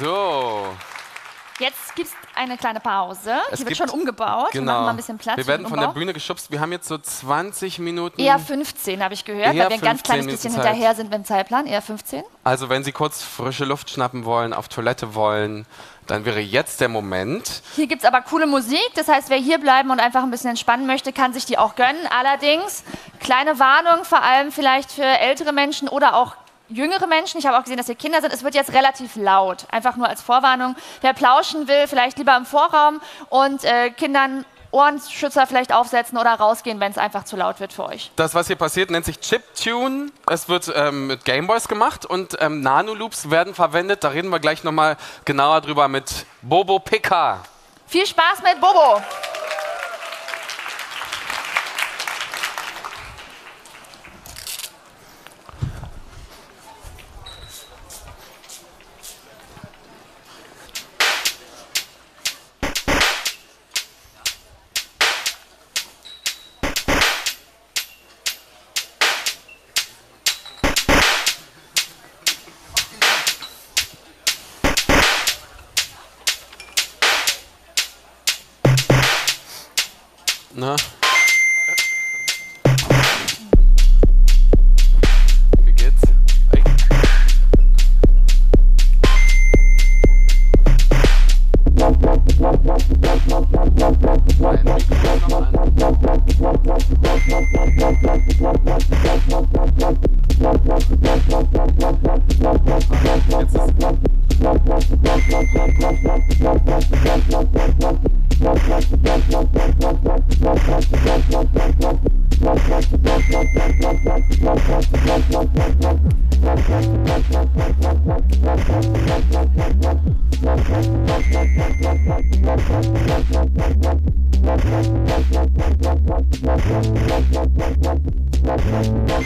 So. Jetzt gibt es eine kleine Pause. Es Hier wird schon umgebaut. Wir Genau. machen mal ein bisschen Platz. Wir werden den von der. Bühne geschubst. Wir haben jetzt so 20 Minuten. Eher 15, habe ich gehört, weil wir ein ganz 15 kleines bisschen Zeit. hinterher sind mit dem Zeitplan. Eher 15. Also wenn Sie kurz frische Luft schnappen wollen, auf Toilette wollen, dann wäre jetzt der Moment. Hier gibt es aber coole Musik. Das heißt, wer hier bleiben und einfach ein bisschen entspannen möchte, kann sich die auch gönnen. Allerdings, kleine Warnung, vor allem vielleicht für ältere Menschen oder auch jüngere Menschen. Ich habe auch gesehen, dass hier Kinder sind. Es wird jetzt relativ laut. Einfach nur als Vorwarnung. Wer plauschen will, vielleicht lieber im Vorraum und äh, Kindern Ohrenschützer vielleicht aufsetzen oder rausgehen, wenn es einfach zu laut wird für euch. Das, was hier passiert, nennt sich Chiptune. Es wird ähm, mit Gameboys gemacht und ähm, Nano-Loops werden verwendet. Da reden wir gleich nochmal genauer drüber mit Bobo Pika. Viel Spaß mit Bobo! на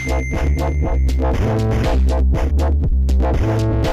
Thank you.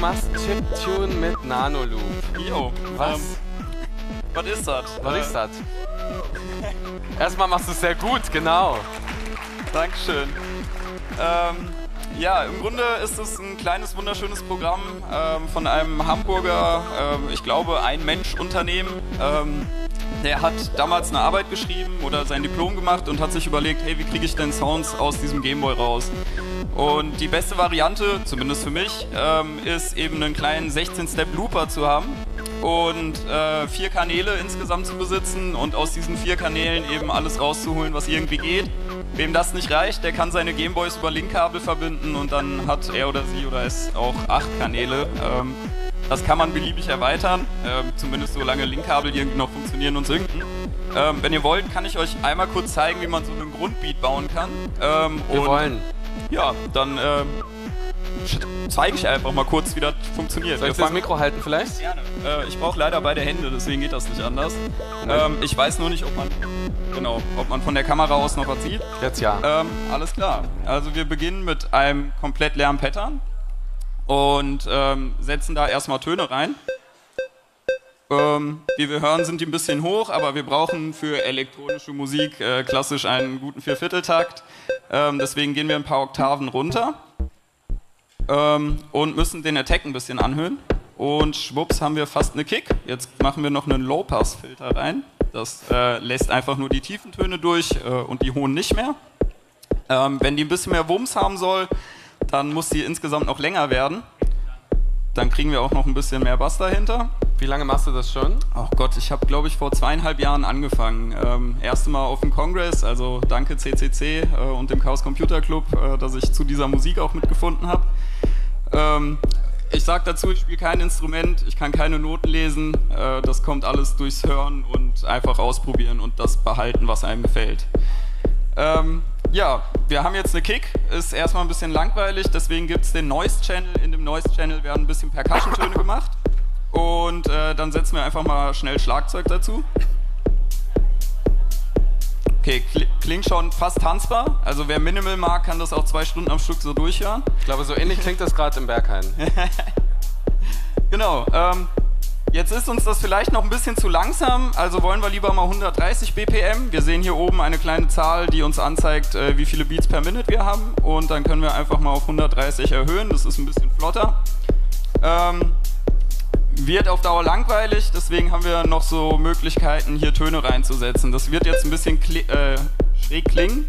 Machst Chiptune mit Nanoloop. Jo, Was? Ähm, was ist das? Was Äh, ist das? Erstmal machst du es sehr gut, genau. Dankeschön. Ähm, ja, im Grunde ist es ein kleines, wunderschönes Programm ähm, von einem Hamburger, ähm, ich glaube, ein Mensch-Unternehmen. Ähm, der hat damals eine Arbeit geschrieben oder sein Diplom gemacht und hat sich überlegt, hey, wie kriege ich denn Sounds aus diesem Gameboy raus? Und die beste Variante, zumindest für mich, ähm, ist eben einen kleinen 16-Step-Looper zu haben und äh, vier Kanäle insgesamt zu besitzen und aus diesen vier Kanälen eben alles rauszuholen, was irgendwie geht. Wem das nicht reicht, der kann seine Gameboys über Linkkabel verbinden und dann hat er oder sie oder es auch acht Kanäle. Ähm, das kann man beliebig erweitern, ähm, zumindest solange Linkkabel irgendwie noch funktionieren und synken. Ähm, wenn ihr wollt, kann ich euch einmal kurz zeigen, wie man so einen Grundbeat bauen kann. Ähm, Wir wollen. Ja, dann ähm, zeige ich einfach mal kurz, wie das funktioniert. Soll ich das Mikro halten vielleicht? Gerne. Äh, ich brauche leider beide Hände, deswegen geht das nicht anders. Ähm, ich weiß nur nicht, ob man, genau, ob man von der Kamera aus noch was sieht. Jetzt ja. Ähm, alles klar. Also wir beginnen mit einem komplett leeren Pattern und ähm, setzen da erstmal Töne rein. Ähm, wie wir hören, sind die ein bisschen hoch, aber wir brauchen für elektronische Musik äh, klassisch einen guten Viervierteltakt. Ähm, deswegen gehen wir ein paar Oktaven runter ähm, und müssen den Attack ein bisschen anhöhen. Und schwupps haben wir fast eine Kick. Jetzt machen wir noch einen Low-Pass-Filter rein. Das äh, lässt einfach nur die tiefen Töne durch äh, und die hohen nicht mehr. Ähm, wenn die ein bisschen mehr Wumms haben soll, dann muss die insgesamt noch länger werden. Dann kriegen wir auch noch ein bisschen mehr Bass dahinter. Wie lange machst du das schon? Ach Gott, ich habe, glaube ich, vor zweieinhalb Jahren angefangen. Ähm, erste Mal auf dem Kongress, also danke CCC äh, und dem Chaos Computer Club, äh, dass ich zu dieser Musik auch mitgefunden habe. Ähm, ich sage dazu, ich spiele kein Instrument, ich kann keine Noten lesen. Äh, das kommt alles durchs Hören und einfach ausprobieren und das behalten, was einem gefällt. Ähm, ja, wir haben jetzt eine Kick, ist erstmal ein bisschen langweilig, deswegen gibt es den Noise Channel. In dem Noise Channel werden ein bisschen Percussion-Töne gemacht. Und äh, dann setzen wir einfach mal schnell Schlagzeug dazu. Okay, klingt schon fast tanzbar. Also wer Minimal mag, kann das auch zwei Stunden am Stück so durchhören. Ich glaube, so ähnlich klingt das gerade im Berghain. genau. Ähm, jetzt ist uns das vielleicht noch ein bisschen zu langsam, also wollen wir lieber mal 130 BPM. Wir sehen hier oben eine kleine Zahl, die uns anzeigt, äh, wie viele Beats per Minute wir haben. Und dann können wir einfach mal auf 130 erhöhen. Das ist ein bisschen flotter. Ähm, wird auf Dauer langweilig, deswegen haben wir noch so Möglichkeiten, hier Töne reinzusetzen. Das wird jetzt ein bisschen kli äh, schräg klingen,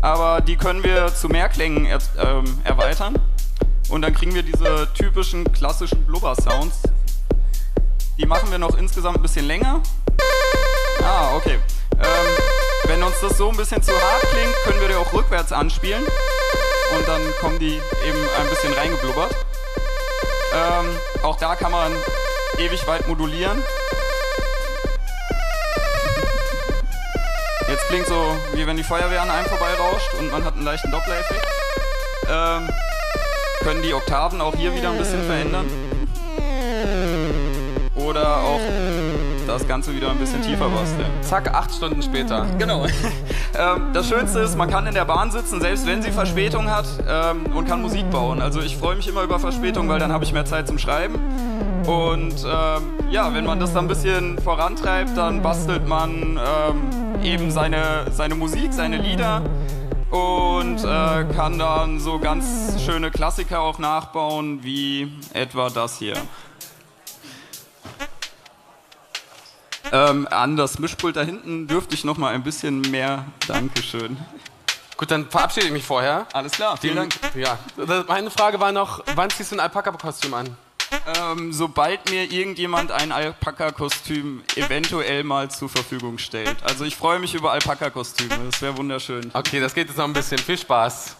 aber die können wir zu Mehrklängen er ähm, erweitern. Und dann kriegen wir diese typischen klassischen Blubber-Sounds. Die machen wir noch insgesamt ein bisschen länger. Ah, okay. Ähm, wenn uns das so ein bisschen zu hart klingt, können wir die auch rückwärts anspielen. Und dann kommen die eben ein bisschen reingeblubbert. Ähm, auch da kann man ewig weit modulieren. Jetzt klingt so, wie wenn die Feuerwehr an einem vorbeirauscht und man hat einen leichten Doppler-Effekt. Ähm, können die Oktaven auch hier wieder ein bisschen verändern. Oder auch das Ganze wieder ein bisschen tiefer basteln. Zack, acht Stunden später. Genau. ähm, das Schönste ist, man kann in der Bahn sitzen, selbst wenn sie Verspätung hat ähm, und kann Musik bauen. Also ich freue mich immer über Verspätung, weil dann habe ich mehr Zeit zum Schreiben. Und ähm, ja, wenn man das dann ein bisschen vorantreibt, dann bastelt man ähm, eben seine, seine Musik, seine Lieder und äh, kann dann so ganz schöne Klassiker auch nachbauen, wie etwa das hier. Ähm, an das Mischpult da hinten dürfte ich noch mal ein bisschen mehr. Dankeschön. Gut, dann verabschiede ich mich vorher. Alles klar, vielen Dank. Ja, meine Frage war noch, wann ziehst du ein Alpaka-Kostüm an? Ähm, sobald mir irgendjemand ein Alpaka-Kostüm eventuell mal zur Verfügung stellt. Also ich freue mich über Alpaka-Kostüme, das wäre wunderschön. Okay, das geht jetzt noch ein bisschen. Viel Spaß.